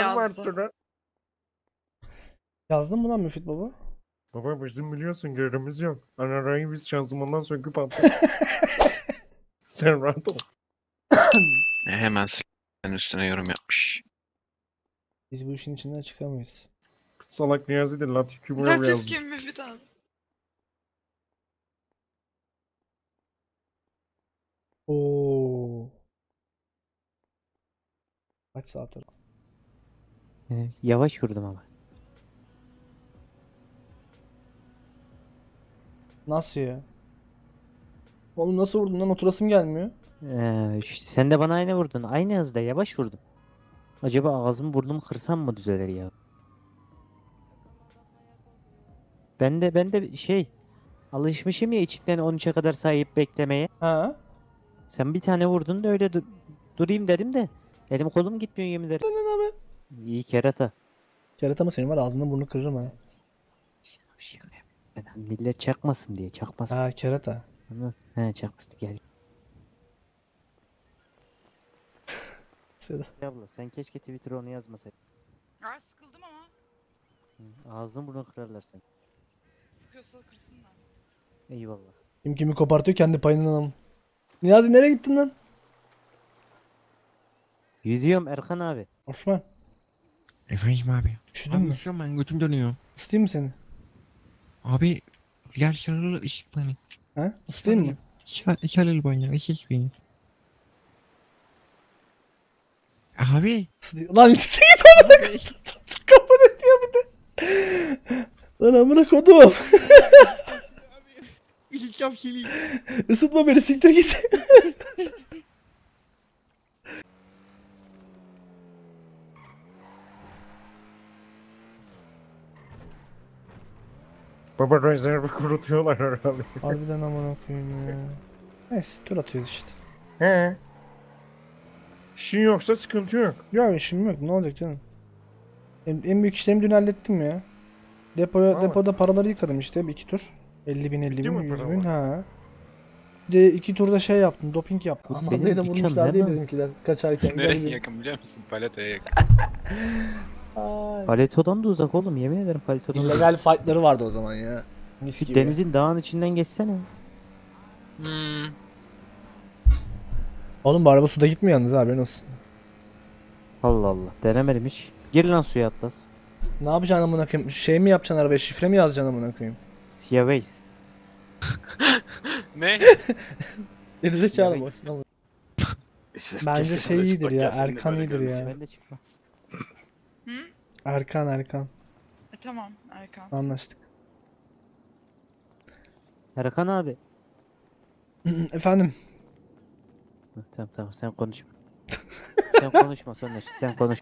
yazdı. Yazdın mı lan Müfit baba? Baba bizim biliyorsun görevimiz yok. Ararayı biz şanzımandan söküp attık. Sen rahat ol. E, hemen senin üstüne yorum yapmış. Biz bu işin içinden çıkamayız. Salak Niyazi de Latif Kübra Latif yazdı. kim Müfit abi? Oo. Kaç saat oldu? Ee, yavaş vurdum ama. Nasıl ya? Oğlum nasıl vurdun lan oturasım gelmiyor. Ee, işte sen de bana aynı vurdun. Aynı hızda yavaş vurdum. Acaba ağzımı burnumu kırsam mı düzelir ya? Ben de ben de şey alışmışım ya içimden 13'e kadar sayıp beklemeye. Ha? Sen bir tane vurdun da öyle dur- durayım dedim de elim kolum gitmiyor yemin ederim. Ne haber? İyi kerata. Kerata mı senin var ağzından burnunu kırırım ha. Millet çakmasın diye çakmasın. Ha kerata. He çakmasın gel. Seda. Abla sen keşke Twitter'a onu yazmasaydın. Ay sıkıldım ama. Ağzını burnunu kırarlar sen. Sıkıyorsa kırsınlar. Eyvallah. Kim kimi kopartıyor kendi payından alın. Niyazi nereye gittin lan? Yüzüyorum Erkan abi. Osman. Efendim abi. Üşüdün mü? üşüyorum ben götüm dönüyor. Isıtayım mı seni? Abi gel sarıl ışık beni. Ha? Isıtayım mı? Sarıl bana ışık beni. Abi. Lan işte git amına. Çocuk kabul ediyor bir de. Lan amına kodum. Işıkacağım seni. Isıtma beni siktir git. Baba rezervi kurutuyorlar herhalde. Harbiden amına koyayım ya. Neyse tur atıyoruz işte. He. İşin yoksa sıkıntı yok. Ya işim yok ne olacak canım. En, en büyük işlerimi dün hallettim ya. Depoya, depoda paraları yıkadım işte bir iki tur. 50 bin 50 Bitti bin mi 100 para bin var? ha. Bir de iki turda şey yaptım doping yaptım. Benim Amanda'yı da dükkan vurmuşlar değil değil mi? bizimkiler kaçarken. Nereye geldi. yakın biliyor musun? Paleta'ya yakın. Ay. Paletodan da uzak oğlum yemin ederim paletodan da uzak. İllegal fightları vardı o zaman ya. Mis gibi. Denizin dağın içinden geçsene. Hmm. Oğlum bu araba suda gitmiyor yalnız ha, haberin olsun. Allah Allah denemedim hiç. Gir lan suya atlas. Ne yapacaksın amına koyayım? Şey mi yapacaksın arabaya? Şifre mi yazacaksın amına koyayım? Siyaveys. Ne? Gerizekalı baksana. İşte Bence keşke şey iyidir çıplak ya, gelsin de Erkan iyidir görünsün. ya. Ben de çıkma. Hı? Erkan Erkan. E, tamam Erkan. Anlaştık. Erkan abi. Efendim. Tamam tamam sen konuşma. sen konuşma Soner sen konuş.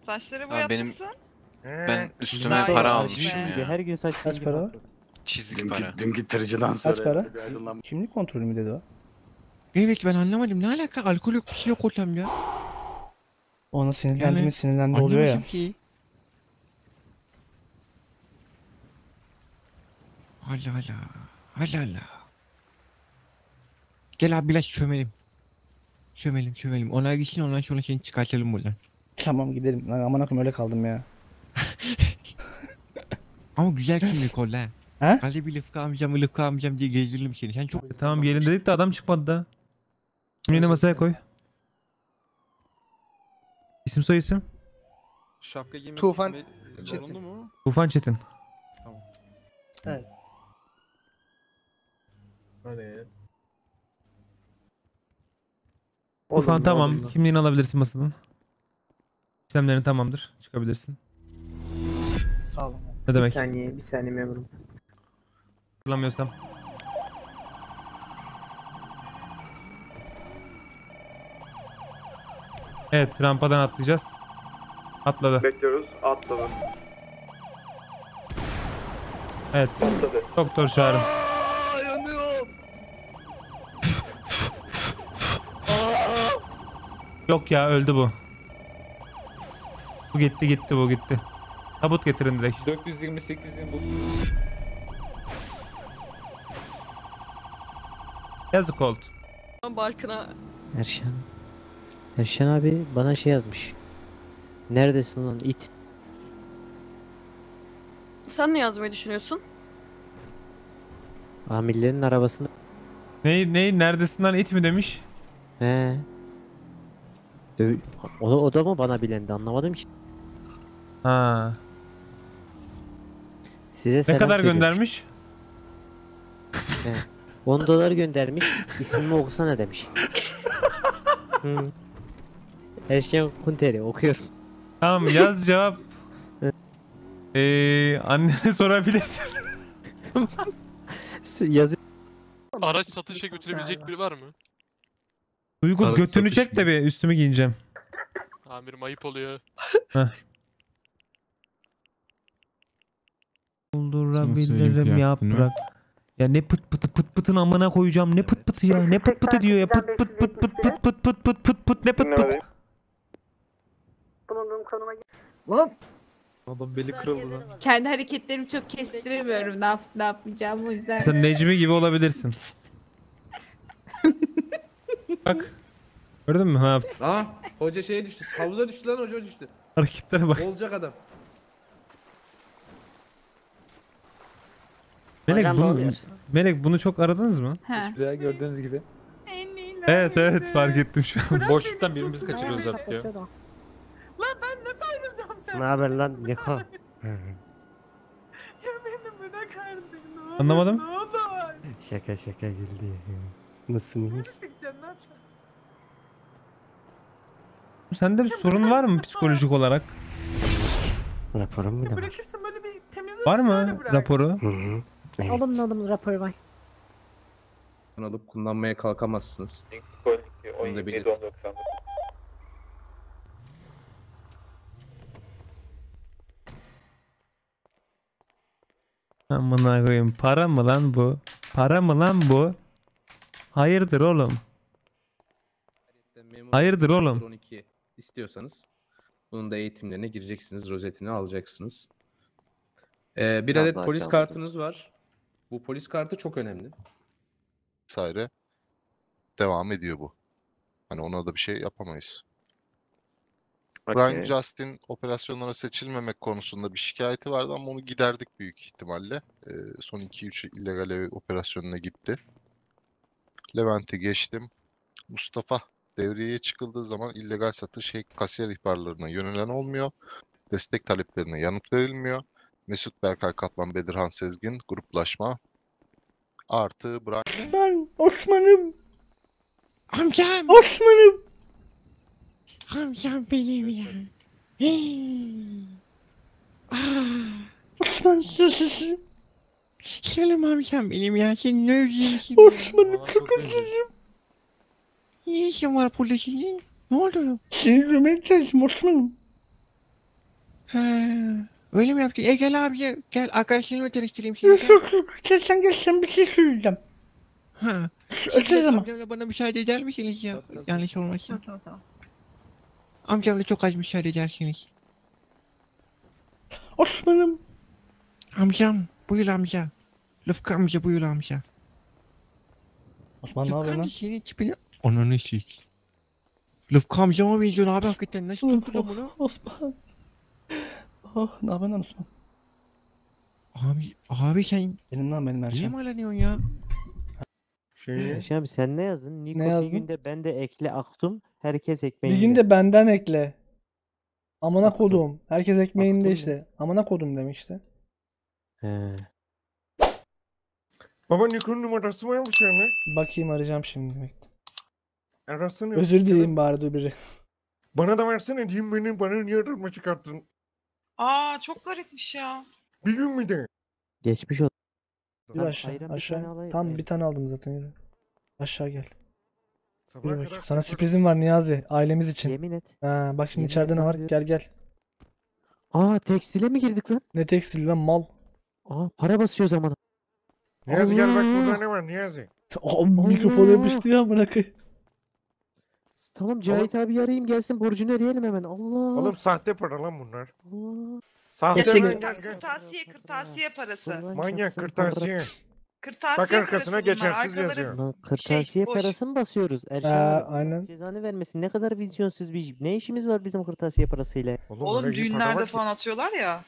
Saçları Abi benim- boyatmışsın. Ben üstüme Daha iyi para olmuş almışım be. Ya. Her gün saç Kaç rengi para? farklı. Çizgi para. dünkü tırcıdan sonra Kaç para? Kimlik kontrolü mü dedi o? Evet ben anlamadım. Ne alaka? Alkol yok bir şey yok ortam ya. Ona sinirlendi Yani mi sinirlendi oluyor ya. Ki. Allah Allah. Allah Allah. Gel abi biraz çömelim. Çömelim çömelim. Onlar gitsin ondan sonra seni çıkartalım buradan. Tamam gidelim. Lan aman akım öyle kaldım ya. Ama güzel kimlik ol ha. He? Hadi bir Rıfkı amcam Rıfkı amcam diye gezdirelim seni. Sen çok... Tamam gelin dedik de adam çıkmadı da. Kimliğini masaya koy. İsim soy isim. Şapka giymek Tufan me- Çetin. zorunlu mu? Tufan Çetin. Hani. Tufan tamam. Kimliğini alabilirsin masadan. İşlemlerin tamamdır. Çıkabilirsin. Sağ olun. Ne demek? saniye, bir saniye memurum. Hatırlamıyorsam. Evet rampadan atlayacağız. Atladı. Bekliyoruz. Atladı. Evet. Doktor çağırın. Yok ya öldü bu. Bu gitti gitti bu gitti. Tabut getirin direkt. 428'in bu. Yazık oldu. Barkın'a Erşan. Erşen abi bana şey yazmış. Neredesin lan it? Sen ne yazmayı düşünüyorsun? Amirlerin arabasında. Ney ney neredesin lan it mi demiş? He. Döv o, da- o da mı bana bilendi anlamadım ki. Ha. Size Ne selam kadar söylüyormuş. göndermiş? 10 dolar göndermiş. İsmimi okusana demiş. Hı. Erşen Kunteri okuyorum. Tamam yaz cevap. Eee annene sorabilirsin. Yazı Araç satışa götürebilecek biri var mı? Duygu Araç götünü satış çek de bir üstümü giyineceğim. Amirim ayıp oluyor. Doldurabilirim yaprak. Ya ne pıt pıtı pıt pıtın amına koyacağım. Ne pıt pıtı ya. Ne pıt pıtı diyor ya. Pıt pıt pıt pıt pıt pıt pıt pıt pıt pıt ne pıt pıt. Konuma Lan Adam beli kırıldı lan. Kendi hareketlerimi çok kestiremiyorum. Ne, yap ne yapmayacağım o yüzden. Sen Necmi gibi olabilirsin. Bak. Gördün mü? Ha, Aa hoca şeye düştü. Havuza düştü lan hoca düştü. hareketlere bak. Olacak adam. Melek Hocam ne bunu, oluyor? Melek bunu çok aradınız mı? Ha. Güzel gördüğünüz gibi. En iyiler Evet evet fark ettim şu an. Boşluktan birbirimizi kaçırıyoruz artık ya. Sen? Ne haber lan Niko? Ya beni bırak artık ne olur. Anlamadım. Ne olur. şaka şaka güldü. Nasılsın iyi Beni misin? sıkacaksın ne yapacaksın? Sende bir sorun var mı psikolojik olarak? Raporum mu da var? bırakırsın böyle bir temiz Var mı bırak. raporu? Hı hı. Evet. Olumlu olumlu rapor var. Alıp kullanmaya kalkamazsınız. Onu da belirtin. Amına koyayım. Para mı lan bu? Para mı lan bu? Hayırdır oğlum? Hayırdır oğlum? 12 istiyorsanız bunun da eğitimlerine gireceksiniz. Rozetini alacaksınız. Ee, bir Biraz adet daha polis canlı. kartınız var. Bu polis kartı çok önemli. vesaire devam ediyor bu. Hani ona da bir şey yapamayız. Brian Justin operasyonlara seçilmemek konusunda bir şikayeti vardı ama onu giderdik büyük ihtimalle. Ee, son 2-3 illegal ev operasyonuna gitti. Levent'i geçtim. Mustafa devreye çıkıldığı zaman illegal satış hack kasiyer ihbarlarına yönelen olmuyor. Destek taleplerine yanıt verilmiyor. Mesut Berkay Kaplan Bedirhan Sezgin gruplaşma artı Brian Osman, Osman'ım, Amcam. Osman'ım. Amcam benim ya. Hey. Ah. Osman nasılsın? Selam amcam benim ya. Seni ne özlemişim. Osman'ım çok özledim. Ne işin var burada senin? Ne oldu? Seni görmeye çalıştım Osman'ım. Ha, öyle mi yaptın? E gel abi gel arkadaşlarımla tanıştırayım seni. Yok yok yok. Gel sen gel sen bir şey söyleyeceğim. Ha. Öte zaman. amcamla bana müsaade eder misiniz ya? Yanlış olmasın. Amcamla çok az müsaade edersiniz. Osman'ım. Amcam buyur amca. Rıfkı amca buyur amca. Osman ne Rıfkı lan? amca senin tipini... Ananı sik. Rıfkı amcama benziyorsun abi hakikaten. Nasıl tuttun lan bunu? Osman. Oh ne haber lan Osman? Abi, abi sen Benim lan benim niye malanıyorsun ya? şey Erşen abi sen ne yazdın? Niko yazdın? bir günde ben de ekle aktum. Herkes Bir ekmeğinde. gün de benden ekle. Amına kodum. Herkes ekmeğinde Aktım işte. Amına kodum demişti. He. baba Niko'nun numarası var mı sende? Bakayım arayacağım şimdi. Arasana. Özür dileyim bari dur biri. Bana da versene diyeyim beni bana niye arama çıkarttın? Aa çok garipmiş ya. Bir gün mü de? Geçmiş olsun. Bir Tamam, aşağı. aşağı. tane alayım. Tam bir tane aldım zaten yürü. Aşağı gel. Sabaha kadar bakayım. Sana sürprizim var Niyazi. Ailemiz için. Yemin et. Ha, bak şimdi Yemin içeride ne var? lan Gel gel. Aa tekstile mi girdik lan? Ne tekstil lan mal. Aa para basıyoruz ama. Niyazi gel bak burada ne var Niyazi? Aa, mikrofonu Allah! yapıştı ya bırak. Tamam Cahit abi arayayım gelsin borcunu ödeyelim hemen. Allah. Oğlum sahte para lan bunlar. Allah. Sahte Geçelim. lan gel gel. Kırtasiye kırtasiye parası. Kur'an Manyak çarpsın, kırtasiye. Kırtasiye Bak parası arkasına bunlar, geçersiz arkaları- yazıyor. Lan kırtasiye boş. parası mı basıyoruz? Erkan Ha, abi, aynen. Cezanı vermesin. Ne kadar vizyonsuz bir Ne işimiz var bizim kırtasiye parasıyla? Oğlum öyle iyi para düğünlerde var ki. falan atıyorlar ya.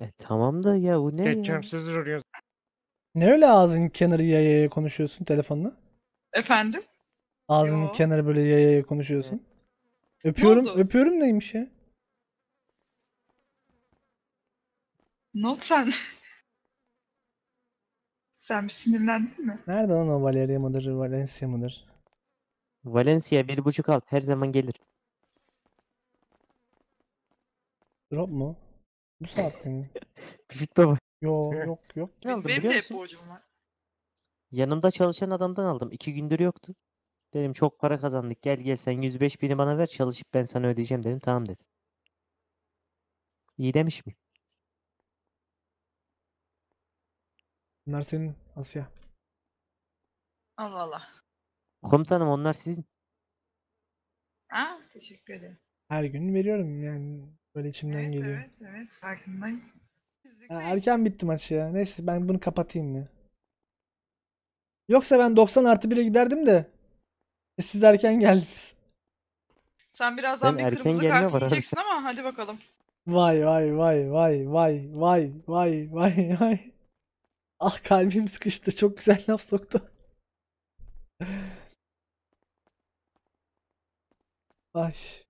E, tamam da ya bu ne ya? Geçersiz yazıyor. Ne öyle ağzın kenarı yaya konuşuyorsun telefonla? Efendim? Ağzın Yo. kenarı böyle yaya konuşuyorsun. Öpüyorum, oldu? öpüyorum neymiş ya? Ne oldu sen? Sen bir sinirlendin mi? Nerede lan o Valeria mıdır, Valencia mıdır? Valencia bir buçuk alt her zaman gelir. Drop mu? Bu saatte mi? Fit baba. Yo yok yok. Ne aldım Benim biliyor de hep musun? borcum var. Yanımda çalışan adamdan aldım. İki gündür yoktu. Dedim çok para kazandık. Gel gel sen 105 bini bana ver çalışıp ben sana ödeyeceğim dedim. Tamam dedi. İyi demiş mi? Bunlar senin Asya. Allah Allah. Komutanım onlar sizin. Ha, teşekkür ederim. Her gün veriyorum yani. Böyle içimden Evet, geliyor. evet, evet. Farkındayım. Ha, erken bitti maç ya. Neyse ben bunu kapatayım mı? Yoksa ben 90 artı 1'e giderdim de. E, siz erken geldiniz. Sen birazdan Sen bir erken kırmızı gelme kart yiyeceksin ama hadi bakalım. Vay vay vay vay vay vay vay vay vay. Ah kalbim sıkıştı. Çok güzel laf soktu. Ay.